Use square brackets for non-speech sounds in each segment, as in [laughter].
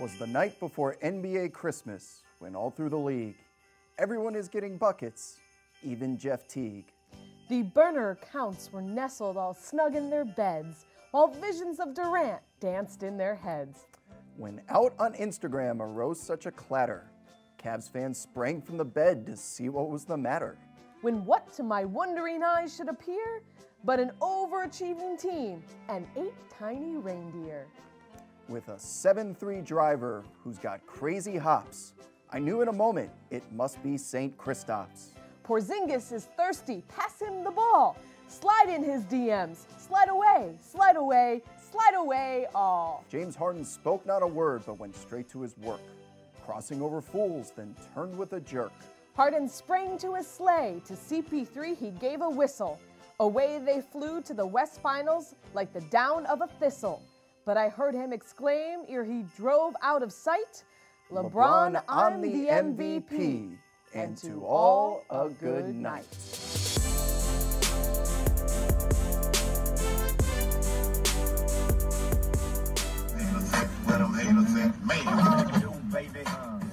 'Twas the night before NBA Christmas when all through the league, everyone is getting buckets, even Jeff Teague. The burner accounts were nestled all snug in their beds, while visions of Durant danced in their heads. When out on Instagram arose such a clatter, Cavs fans sprang from the bed to see what was the matter. When what to my wondering eyes should appear but an overachieving team and eight tiny reindeer. With a 7 3 driver who's got crazy hops, I knew in a moment it must be St. Kristaps. Porzingis is thirsty, pass him the ball. Slide in his DMs, slide away, slide away, slide away all. James Harden spoke not a word but went straight to his work, crossing over fools, then turned with a jerk. Harden sprang to his sleigh. To CP3 he gave a whistle. Away they flew to the West Finals like the down of a thistle. But I heard him exclaim ere he drove out of sight LeBron, I'm the MVP, and to all a good night.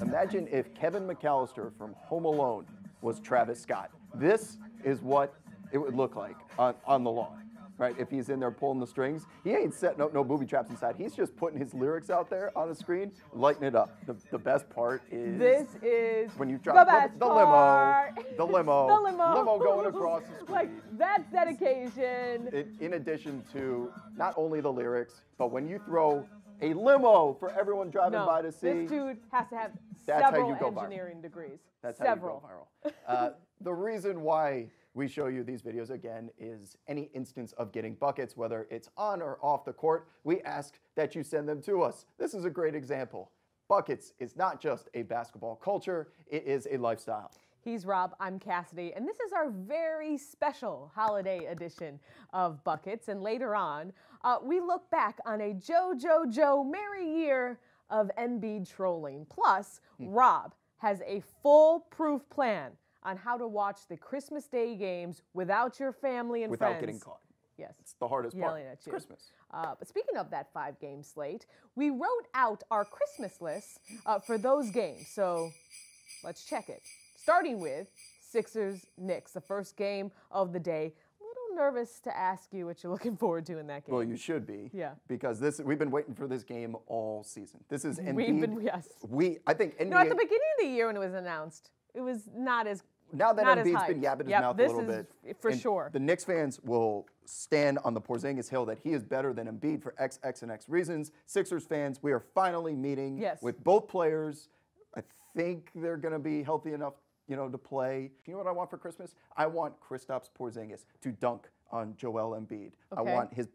Imagine if Kevin McAllister from Home Alone was Travis Scott. This is what it would look like on, on the lawn, right? If he's in there pulling the strings, he ain't setting up no booby traps inside. He's just putting his lyrics out there on the screen, lighting it up. The, the best part is This is when you the drop best the, the limo, the [laughs] limo, the limo, limo going across the [laughs] screen. Like that's dedication. in, in addition to not only the lyrics, but when you throw a limo for everyone driving no, by to see, this dude has to have That's several you go viral. engineering degrees. that's several. how you go viral. Uh, the reason why we show you these videos again is any instance of getting buckets, whether it's on or off the court, we ask that you send them to us. This is a great example. Buckets is not just a basketball culture, it is a lifestyle. He's Rob, I'm Cassidy, and this is our very special holiday edition of Buckets. And later on, uh, we look back on a Joe, Joe, Joe merry year of Embiid trolling. Plus, Hmm. Rob has a foolproof plan on how to watch the Christmas Day games without your family and Without friends. Without getting caught. Yes. It's the hardest part. Yelling at It's. Christmas. Uh, but speaking of that five game slate, we wrote out our Christmas list uh, for those games. So let's check it. Starting with Sixers Knicks, the first game of the day. A little nervous to ask you what you're [laughs] looking forward to in that game. Well, you should be. Yeah. Because this we've been waiting for this game all season. This is Embiid. We've been- yes. We I think NBA no, at the beginning of the year when it was announced, it was not as now that not Embiid's been yapping his Yep, mouth a little is bit, for sure. The Knicks fans will stand on the Porzingis hill that he is better than Embiid for X, X, and X reasons. Sixers fans, we are finally meeting Yes. with both players. I think they're going to be healthy enough, you know, to play. You know what I want for Christmas? I want Kristaps Porzingis to dunk on Joel Embiid. I want his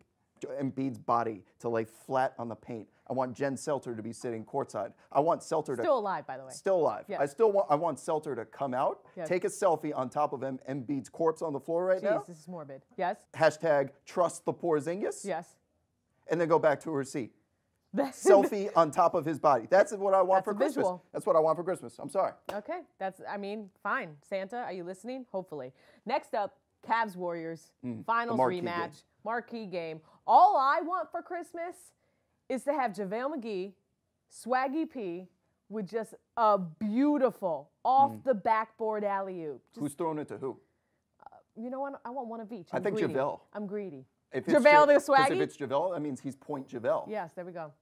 Embiid's body to lay flat on the paint. I want Jen Selter to be sitting courtside. I want Selter to still alive, by the way. Still alive. Yes. I still want. I want Selter to come out, Yes. take a selfie on top of M- Embiid's corpse on the floor right Jeez, now. this is morbid. Yes? Hashtag trust the Porzingis. Yes. and then go back to her seat. [laughs] Selfie on top of his body. That's what I want That's for Christmas. visual. That's what I want for Christmas. I'm sorry. Okay, that's, I mean, fine. Santa, are you listening? Hopefully. Next up, Cavs Warriors, finals Mm, marquee rematch, game. marquee game. All I want for Christmas is to have JaVale McGee, Swaggy P, with just a beautiful off Mm. the backboard alley oop. Who's throwing it to who? You know what? I want one of each. I I'm think greedy. JaVale. I'm greedy. If JaVale Ja- to Swaggy? If it's JaVale, that means he's point JaVale. Yes, there we go.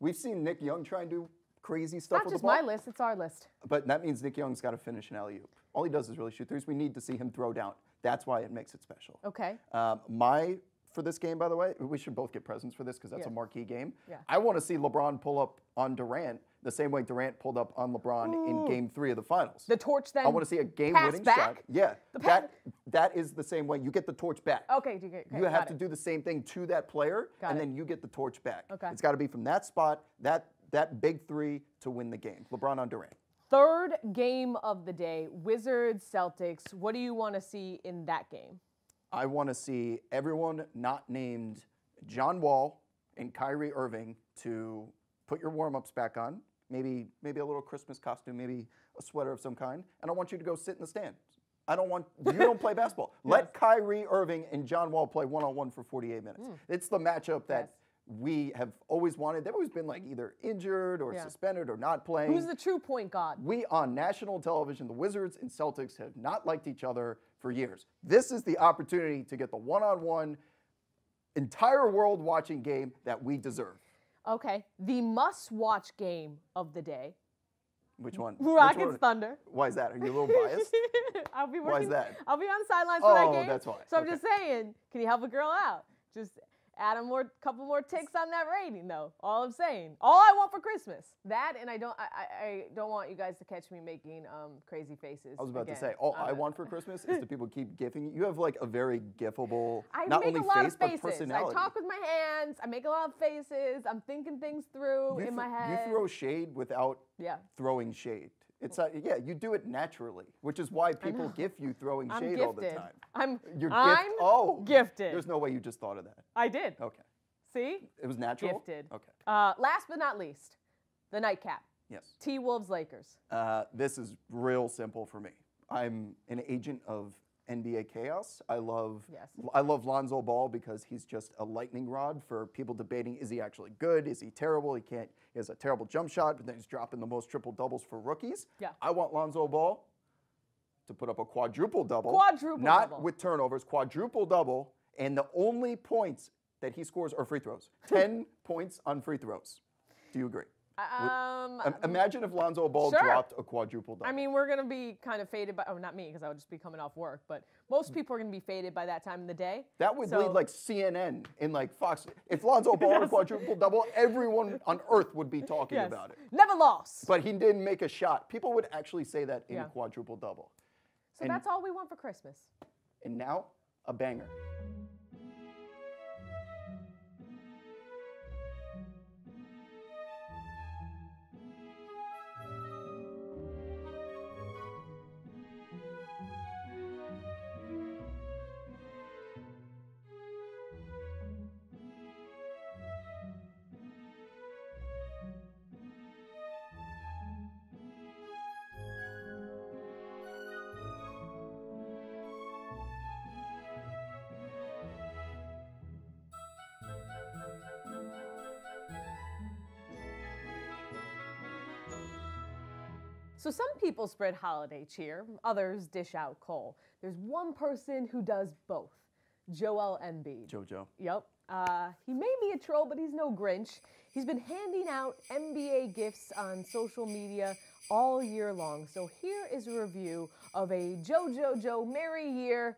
We've seen Nick Young try and do crazy stuff Not with just the ball. my list, it's our list. But that means Nick Young's got to finish an alley oop. All he does is really shoot threes. We need to see him throw down. That's why it makes it special. Okay. Um, my for this game, by the way, we should both get presents for this because that's Yeah. a marquee game. Yeah. I want to see LeBron pull up on Durant the same way Durant pulled up on LeBron in Game Three of the Finals. The torch then. I want to see a game-winning back? shot. Yeah, The that that is the same way you get the torch back. Okay, okay, okay, you have got to it. do the same thing to that player, Got and it. then you get the torch back. Okay. It's got to be from that spot, that that big three to win the game. LeBron on Durant. Third game of the day, Wizards Celtics. What do you want to see in that game? I want to see everyone not named John Wall and Kyrie Irving to put your warm-ups back on. Maybe maybe a little Christmas costume, maybe a sweater of some kind. And I want you to go sit in the stands. I don't want you don't play basketball. [laughs] Let Kyrie Irving and John Wall play one-on-one for 48 minutes. Hmm. It's the matchup that Yes. we have always wanted. They've always been like either injured or Yeah. suspended or not playing. Who's the true point guard? we on national television, the Wizards and Celtics have not liked each other for years. This is the opportunity to get the one-on-one entire world watching game that we deserve. Okay, the must-watch game of the day: Which one? Which Rockets one? Thunder. Why is that? Are you a little [laughs] biased? I'll be Why is that? I'll be on the sidelines for Oh, that game. Oh, that's why. So I'm just saying, can you help a girl out? Just add a more, couple more ticks on that rating, though. All I'm saying. All I want for Christmas. That, and I don't, I, I, I don't want you guys to catch me making um, crazy faces. I was about again. to say, all I Uh, want for Christmas is the people keep gifting you. You have like a very gifable, [laughs] I not make only a lot face of but faces. personality. I talk with my hands. I make a lot of faces. I'm thinking things through you in my head. You throw shade without yeah. throwing shade. It's like, yeah, you do it naturally, which is why people gift you throwing I'm shade all the time. I'm. You're I'm gift. Oh, gifted. There's no way you just thought of that. I did. Okay, See? it was natural. Gifted. Okay. Uh, last but not least, the nightcap. Yes. T Wolves Lakers. Uh, this is real simple for me. I'm an agent of NBA chaos. I love Yes. I love Lonzo Ball because he's just a lightning rod for people debating is he actually good? Is he terrible? He can't he has a terrible jump shot, but then he's dropping the most triple doubles for rookies. Yeah. I want Lonzo Ball to put up a quadruple double. Quadruple not double. with turnovers, quadruple double, and the only points that he scores are free throws. [laughs] 10 points on free throws. Do you agree? Um, Im- Imagine if Lonzo Ball Sure. dropped a quadruple double. I mean, we're gonna be kind of faded by. Oh, not me, because I would just be coming off work. But most people are gonna be faded by that time in the day. That would So- lead like CNN and like Fox. If Lonzo Ball had a [laughs] quadruple double, everyone on earth would be talking Yes. about it. Never lost. But he didn't make a shot. People would actually say that in Yeah. a quadruple double. so and- that's all we want for Christmas. And now, a banger. So some people spread holiday cheer, others dish out coal. There's one person who does both. Joel Embiid. JoJo. Yep. Uh, he may be a troll, but he's no Grinch. He's been handing out NBA gifts on social media all year long. So here is a review of a JoJo Joe merry year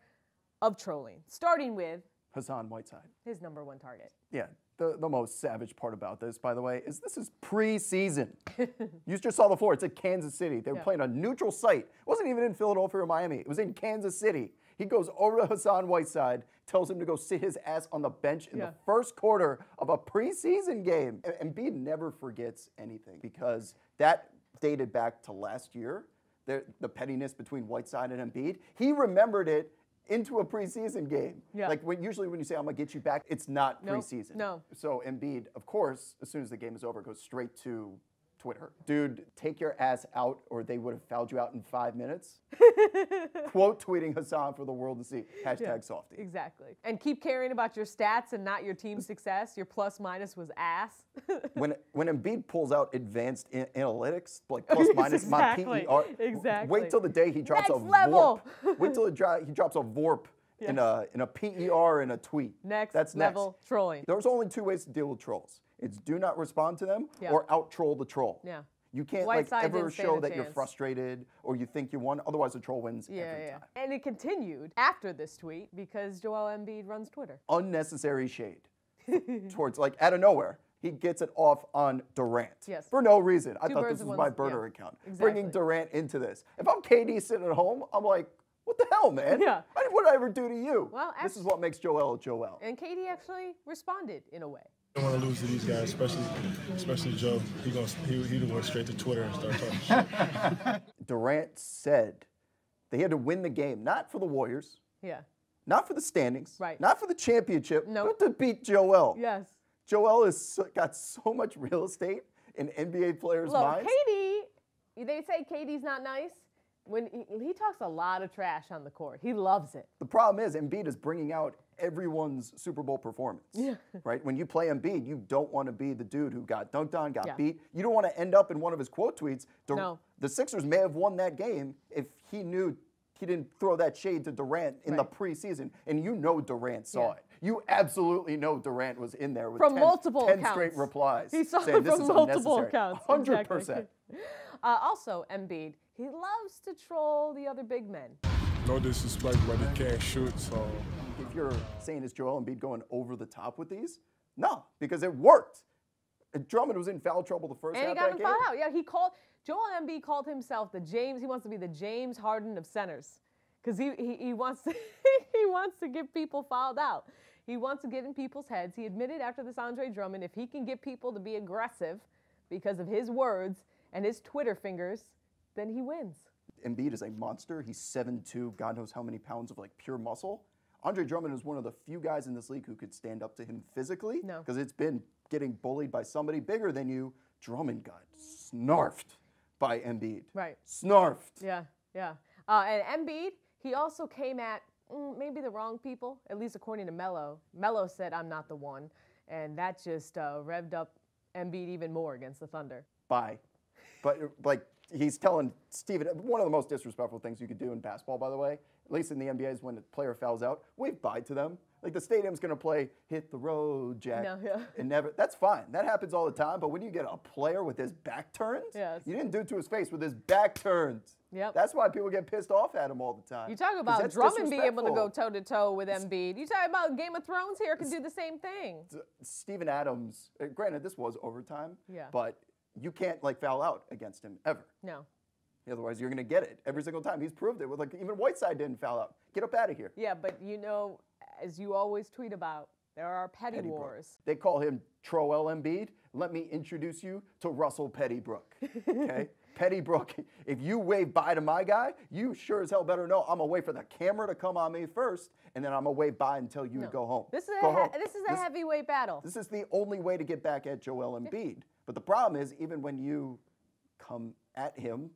of trolling, starting with Hassan Whiteside. his number one target. Yeah. The, the most savage part about this, by the way, is this is preseason. [laughs] you just saw the floor. It's at Kansas City. They were Yeah. playing a neutral site. It wasn't even in Philadelphia or Miami. It was in Kansas City. He goes over to Hassan Whiteside, tells him to go sit his ass on the bench in Yeah. the first quarter of a preseason game. And Embiid never forgets anything because that dated back to last year. The, the pettiness between Whiteside and Embiid. He remembered it into a preseason game. Yeah. Like when usually when you say I'm gonna get you back, it's not Nope, preseason. no. So Embiid, of course, as soon as the game is over, goes straight to Twitter. Dude, take your ass out, or they would have fouled you out in five minutes. [laughs] Quote tweeting Hassan for the world to see. Hashtag softy. Exactly. And keep caring about your stats and not your team's success. Your plus minus was ass. [laughs] When when Embiid pulls out advanced a- analytics, like plus [laughs] minus my PER, exactly. Wait till the day he drops a Next level. VORP. Wait till dro- he drops a VORP in a in a PER in a tweet. Next That's level next. trolling. There's only two ways to deal with trolls. It's do not respond to them Yeah. or out troll the troll. Yeah. You can't Whiteside like ever show that you're frustrated or you think you won. Otherwise, the troll wins Yeah, every yeah. time. And it continued after this tweet because Joel Embiid runs Twitter. Unnecessary shade [laughs] towards like out of nowhere. He gets it off on Durant Yes. for no reason. I Two thought this was my burner yeah, account. exactly. Bringing Durant into this. If I'm KD sitting at home, I'm like, what the hell, man? Yeah. I- What did I ever do to you? Well, this is what makes Joel Joel. And KD actually responded in a way. Don't want to lose to these guys, especially especially Joe. He gonna he he went straight to Twitter and start talking shit. [laughs] Durant said they had to win the game, not for the Warriors, Yeah. not for the standings, Right. not for the championship, No. Nope. but to beat Joel. Yes. Joel has got so much real estate in NBA players' Look, minds. KD, they say KD's not nice. When he, he talks a lot of trash on the court, he loves it. The problem is Embiid is bringing out everyone's Super Bowl performance. Yeah. [laughs] Right? When you play Embiid, you don't want to be the dude who got dunked on, got Yeah. beat. You don't want to end up in one of his quote tweets. The, No. the Sixers may have won that game if he knew he didn't throw that shade to Durant in the Right. preseason. And you know Durant saw Yeah. it. You absolutely know Durant was in there with From 10, multiple 10 accounts. straight replies. He saw saying it this from multiple accounts. [laughs] 100%. Exactly. [laughs] Uh, also, Embiid, he loves to troll the other big men. No disrespect, but he can't shoot, so if you're saying is Joel Embiid going over the top with these? No, because it worked. Drummond was in foul trouble the first And he got him fouled out. Yeah, he called Joel Embiid called himself the James. He wants to be the James Harden of centers because he, he he wants to [laughs] he wants to get people fouled out. He wants to get in people's heads. He admitted after this Andre Drummond, if he can get people to be aggressive because of his words and his Twitter fingers, then he wins. Embiid is a monster. He's 7'2", God knows how many pounds of like pure muscle. Andre Drummond is one of the few guys in this league who could stand up to him physically. No. Because it's been getting bullied by somebody bigger than you. Drummond got snarfed by Embiid. Right. Snarfed. Yeah, yeah. Uh, and Embiid, he also came at mm, maybe the wrong people, at least according to Melo. Melo said, I'm not the one. And that just uh, revved up Embiid even more against the Thunder. Bye. But like he's telling Steven, one of the most disrespectful things you could do in basketball, by the way, at least in the NBA, is when a player fouls out, wave bye to them. Like the stadium's gonna play "Hit the Road, Jack," No, yeah. and never. That's fine. That happens all the time. But when you get a player with his back turned, Yes. you didn't do it to his face with his back turned. Yep. That's why people get pissed off at him all the time. You talk about Drummond being able to go toe to toe with Embiid. You talk about Game of Thrones here can do the same thing. Steven Adams. uh, Granted, this was overtime. Yeah. But you can't like foul out against him ever. No. Otherwise, you're going to get it every single time. He's proved it. With like even Whiteside didn't foul out. Get up out of here. Yeah, but you know, as you always tweet about, there are petty, wars. They call him Troel Embiid. Let me introduce you to Russell Pettybrook. Okay, [laughs] Pettybrook. If you wave bye to my guy, you sure as hell better know I'm gonna wait for the camera to come on me first, and then I'm gonna wave bye until you go home. This is go a, home. this is a heavyweight battle. This is the only way to get back at Joel Embiid. But the problem is, even when you come at him,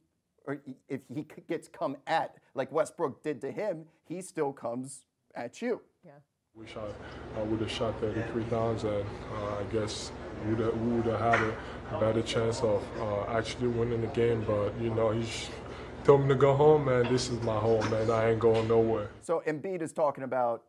or if he gets come at like Westbrook did to him, he still comes at you. yeah. we shot. Uh, would have shot 33 times, and uh, I guess we would have, we would have had a better chance of uh, actually winning the game. But you know, he's told me to go home, man. This is my home, man. I ain't going nowhere. So Embiid is talking about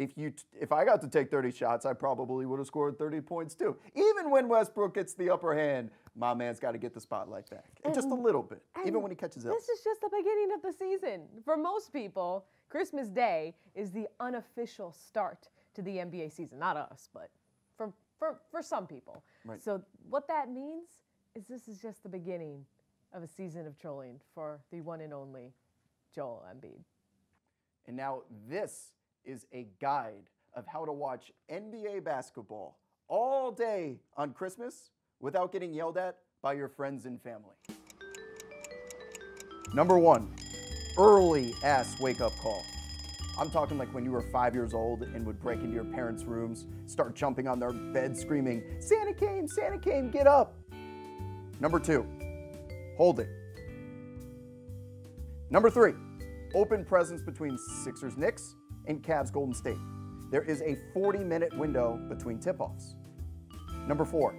if you t- if I got to take 30 shots, I probably would have scored 30 points too. Even when Westbrook gets the upper hand, my man's got to get the spotlight back, And just a little bit. Even when he catches up. This is just the beginning of the season. For most people, Christmas Day is the unofficial start to the NBA season. Not us, but for for, for some people. Right. So what that means is this is just the beginning of a season of trolling for the one and only Joel Embiid. And now this is a guide of how to watch NBA basketball all day on Christmas without getting yelled at by your friends and family. Number one, early ass wake up call. I'm talking like when you were five years old and would break into your parents' rooms, start jumping on their bed, screaming, Santa came, Santa came, get up. Number two, hold it. Number three, open presents between Sixers Knicks and Cavs Golden State. There is a 40 minute window between tip offs. Number four,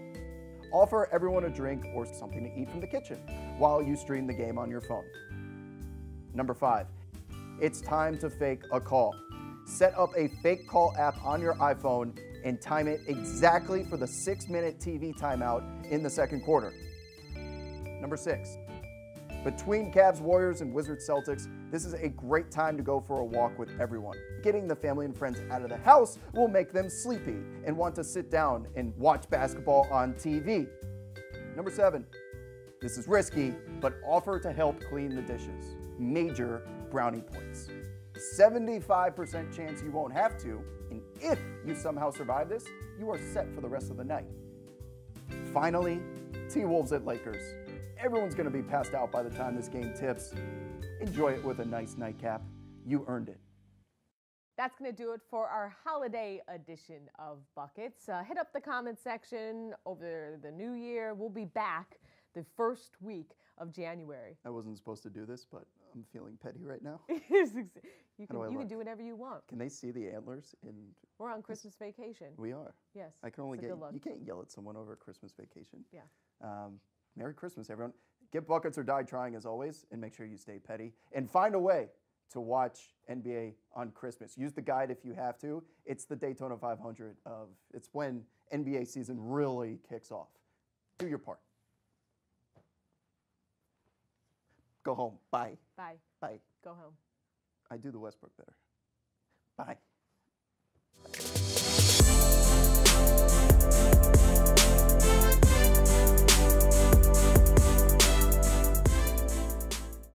offer everyone a drink or something to eat from the kitchen while you stream the game on your phone. Number five, it's time to fake a call. Set up a fake call app on your iPhone and time it exactly for the six minute TV timeout in the second quarter. Number six, between Cavs Warriors and Wizards Celtics, this is a great time to go for a walk with everyone. Getting the family and friends out of the house will make them sleepy and want to sit down and watch basketball on TV. Number seven, this is risky, but offer to help clean the dishes. Major brownie points. 75% chance you won't have to, and if you somehow survive this, you are set for the rest of the night. Finally, T Wolves at Lakers. Everyone's going to be passed out by the time this game tips. Enjoy it with a nice nightcap. You earned it. That's going to do it for our holiday edition of Buckets. Uh, hit up the comment section over the new year. We'll be back the first week of January. I wasn't supposed to do this, but I'm feeling petty right now. [laughs] you do can you can do whatever you want. Can they see the antlers? In We're on Christmas vacation. we are. Yes. I can only get. You can't yell at someone over a Christmas vacation. Yeah. Um, Merry Christmas, everyone. Get buckets or die trying as always, and make sure you stay petty and find a way to watch NBA on Christmas. Use the guide if you have to. It's the Daytona 500 of. It's when NBA season really kicks off. Do your part. Go home. Bye. Bye. Bye. Go home. I do the Westbrook better. Bye.